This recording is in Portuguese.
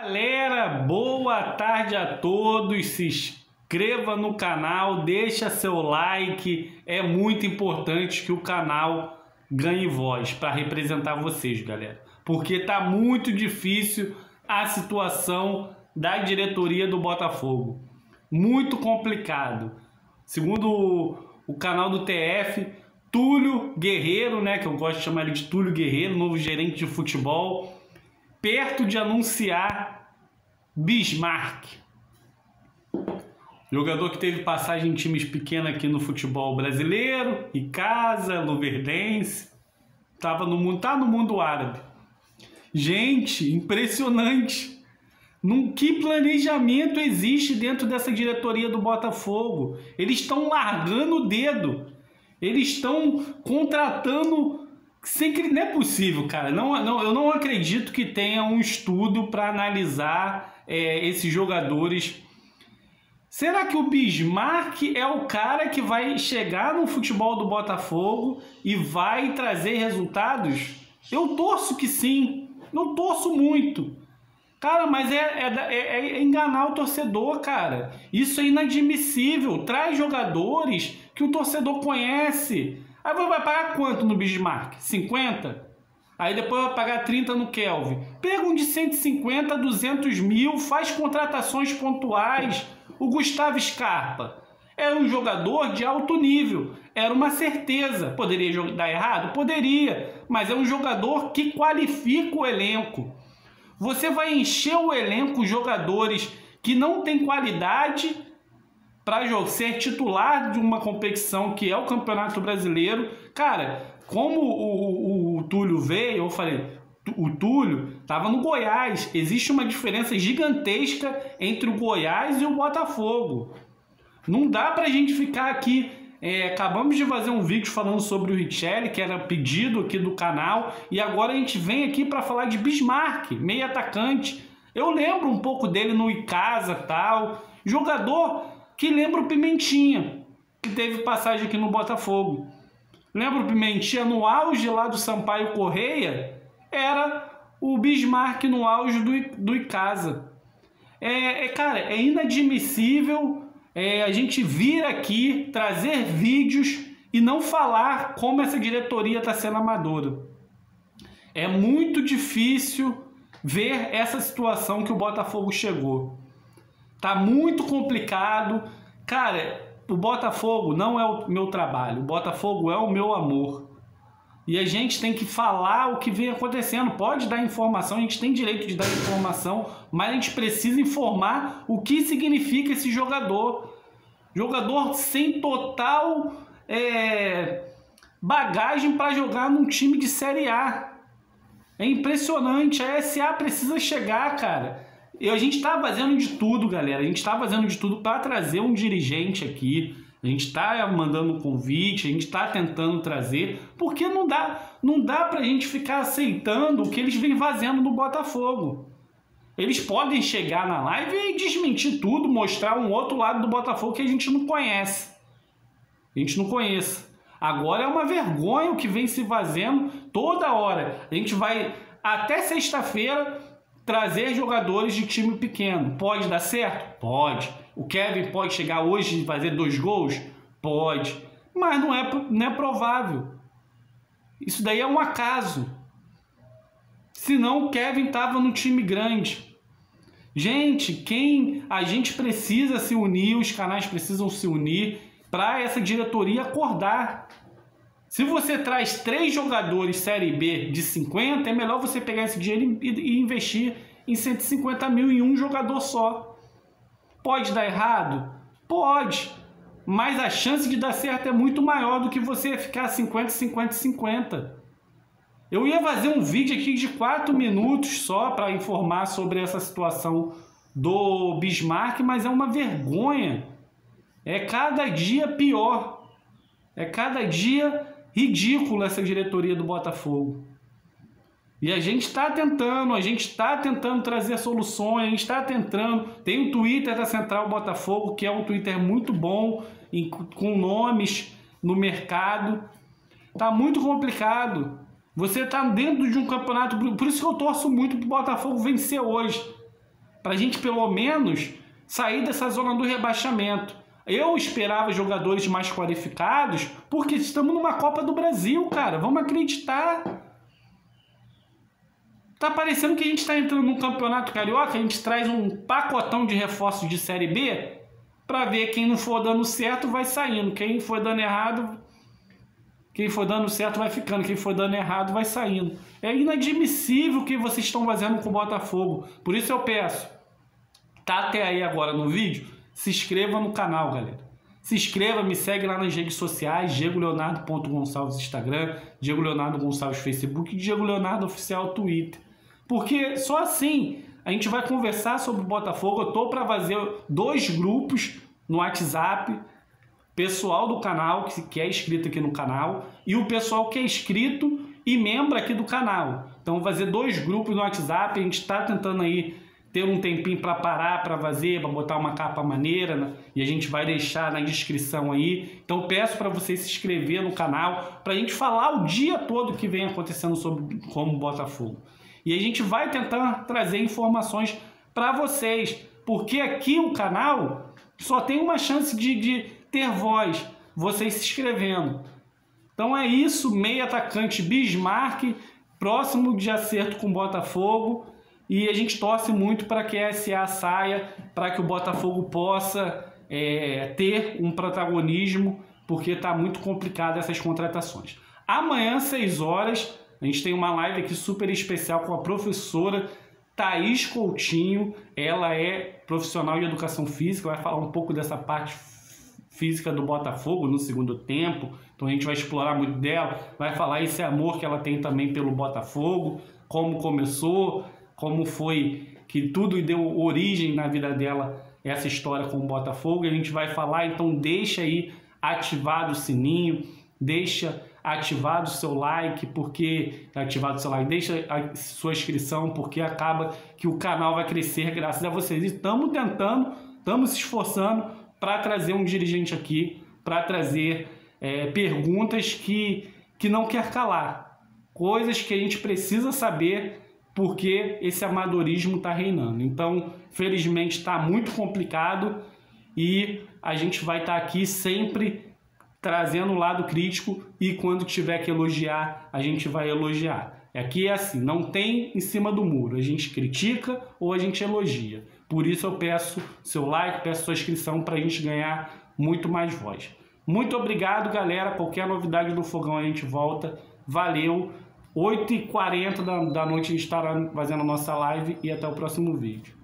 Galera, boa tarde a todos. Se inscreva no canal, deixa seu like. É muito importante que o canal ganhe voz para representar vocês, galera. Porque tá muito difícil a situação da diretoria do Botafogo. Muito complicado. Segundo o canal do TF, Túlio Guerreiro, né, que eu gosto de chamar ele de Túlio Guerreiro, novo gerente de futebol, perto de anunciar Bismarck. Jogador que teve passagem em times pequenos aqui no futebol brasileiro, Icasa, Luverdense, tava no mundo, tá no mundo árabe. Gente, impressionante. Num, que planejamento existe dentro dessa diretoria do Botafogo? Eles estão largando o dedo. Eles estão contratando sem que não é possível, cara. Não, não, eu não acredito que tenha um estudo para analisar é, esses jogadores. Será que o Bismarck é o cara que vai chegar no futebol do Botafogo e vai trazer resultados? Eu torço que sim. Eu torço muito. Cara, mas é, é, é, é, enganar o torcedor, cara. Isso é inadmissível. Traz jogadores que o torcedor conhece. Aí vai pagar quanto no Bismarck? 50? Aí depois vai pagar 30 no Kelvin. Pega um de 150, 200 mil, faz contratações pontuais. O Gustavo Scarpa era um jogador de alto nível, era uma certeza. Poderia dar errado? Poderia, mas é um jogador que qualifica o elenco. Você vai encher o elenco jogadores que não têm qualidade para ser titular de uma competição que é o Campeonato Brasileiro. Cara, como o, o, o Túlio veio, eu falei, o Túlio estava no Goiás. Existe uma diferença gigantesca entre o Goiás e o Botafogo. Não dá para a gente ficar aqui é, acabamos de fazer um vídeo falando sobre o Richelli, que era pedido aqui do canal, e agora a gente vem aqui para falar de Bismarck, meio atacante. Eu lembro um pouco dele no Icasa tal, jogador que lembra o Pimentinha, que teve passagem aqui no Botafogo. Lembra o Pimentinha no auge lá do Sampaio Correia? Era o Bismarck no auge do, do Icasa. É, é, cara, é inadmissível é, a gente vir aqui trazer vídeos e não falar como essa diretoria está sendo amadora. É muito difícil ver essa situação que o Botafogo chegou. Tá muito complicado. Cara, o Botafogo não é o meu trabalho, o Botafogo é o meu amor. E a gente tem que falar o que vem acontecendo. Pode dar informação, a gente tem direito de dar informação, mas a gente precisa informar o que significa esse jogador. Jogador sem total é, bagagem para jogar num time de Série A. É impressionante. A SA precisa chegar, cara. E a gente está fazendo de tudo, galera. A gente está fazendo de tudo para trazer um dirigente aqui a gente está mandando convite, a gente está tentando trazer, porque não dá, não dá para a gente ficar aceitando o que eles vêm fazendo no Botafogo. Eles podem chegar na live e desmentir tudo, mostrar um outro lado do Botafogo que a gente não conhece. A gente não conhece. Agora é uma vergonha o que vem se fazendo toda hora. A gente vai até sexta-feira trazer jogadores de time pequeno. Pode dar certo? Pode. O Kevin pode chegar hoje e fazer dois gols? Pode. Mas não é, não é provável. Isso daí é um acaso. Senão o Kevin estava no time grande. Gente, quem a gente precisa se unir, os canais precisam se unir para essa diretoria acordar. Se você traz três jogadores Série B de 50, é melhor você pegar esse dinheiro e, investir em 150 mil em um jogador só. Pode dar errado? Pode. Mas a chance de dar certo é muito maior do que você ficar 50, 50, 50. Eu ia fazer um vídeo aqui de 4 minutos só para informar sobre essa situação do Bismarck, mas é uma vergonha. É cada dia pior. É cada dia ridículo essa diretoria do Botafogo. E a gente está tentando, a gente está tentando trazer soluções, a gente está tentando. Tem o Twitter da Central Botafogo, que é um Twitter muito bom, com nomes no mercado. Tá muito complicado. Você está dentro de um campeonato, por isso que eu torço muito para o Botafogo vencer hoje. para a gente pelo menos sair dessa zona do rebaixamento. Eu esperava jogadores mais qualificados, porque estamos numa Copa do Brasil, cara. Vamos acreditar. Tá parecendo que a gente está entrando num campeonato carioca, a gente traz um pacotão de reforços de Série B para ver quem não for dando certo vai saindo, quem for dando errado, quem for dando certo vai ficando, quem for dando errado vai saindo. É inadmissível o que vocês estão fazendo com o Botafogo. Por isso eu peço, tá até aí agora no vídeo, se inscreva no canal, galera. Se inscreva, me segue lá nas redes sociais, Diego Leonardo.gonçalves Instagram, Diego Leonardo Gonçalves Facebook e Diego Leonardo Oficial Twitter. Porque só assim a gente vai conversar sobre o Botafogo. Eu tô para fazer dois grupos no WhatsApp, pessoal do canal que é inscrito aqui no canal e o pessoal que é inscrito e membro aqui do canal. Então fazer dois grupos no WhatsApp. A gente está tentando aí ter um tempinho para parar, para fazer, para botar uma capa maneira, né? e a gente vai deixar na descrição aí. Então peço para você se inscrever no canal para a gente falar o dia todo que vem acontecendo sobre como Botafogo. E a gente vai tentar trazer informações para vocês, porque aqui o canal só tem uma chance de, de ter voz, vocês se inscrevendo. Então é isso, meio atacante Bismarck, próximo de acerto com Botafogo. E a gente torce muito para que a SA saia, para que o Botafogo possa é, ter um protagonismo, porque está muito complicado essas contratações. Amanhã, 6 horas, a gente tem uma live aqui super especial com a professora Thaís Coutinho. Ela é profissional de educação física, vai falar um pouco dessa parte física do Botafogo no segundo tempo. Então a gente vai explorar muito dela, vai falar esse amor que ela tem também pelo Botafogo, como começou, como foi que tudo deu origem na vida dela essa história com o Botafogo. A gente vai falar, então deixa aí ativado o sininho, deixa ativado o seu like, porque ativado o seu like, deixa a sua inscrição, porque acaba que o canal vai crescer graças a vocês. E estamos tentando, estamos se esforçando para trazer um dirigente aqui, para trazer é, perguntas que, que não quer calar, coisas que a gente precisa saber porque esse amadorismo está reinando. Então, felizmente, está muito complicado e a gente vai estar tá aqui sempre trazendo o lado crítico e quando tiver que elogiar, a gente vai elogiar. Aqui é assim, não tem em cima do muro. A gente critica ou a gente elogia. Por isso eu peço seu like, peço sua inscrição para a gente ganhar muito mais voz. Muito obrigado, galera. Qualquer novidade do fogão a gente volta. Valeu. 8h40 da, da noite a gente estará fazendo a nossa live e até o próximo vídeo.